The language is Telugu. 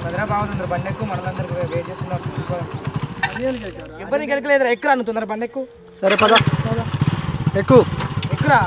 చదరా బాగుంది ఎక్కువ మనలందరికీ చేస్తున్నాం. తొందర బండి ఎక్కువ సరే పదా. ఎక్కువ ఎక్కురా.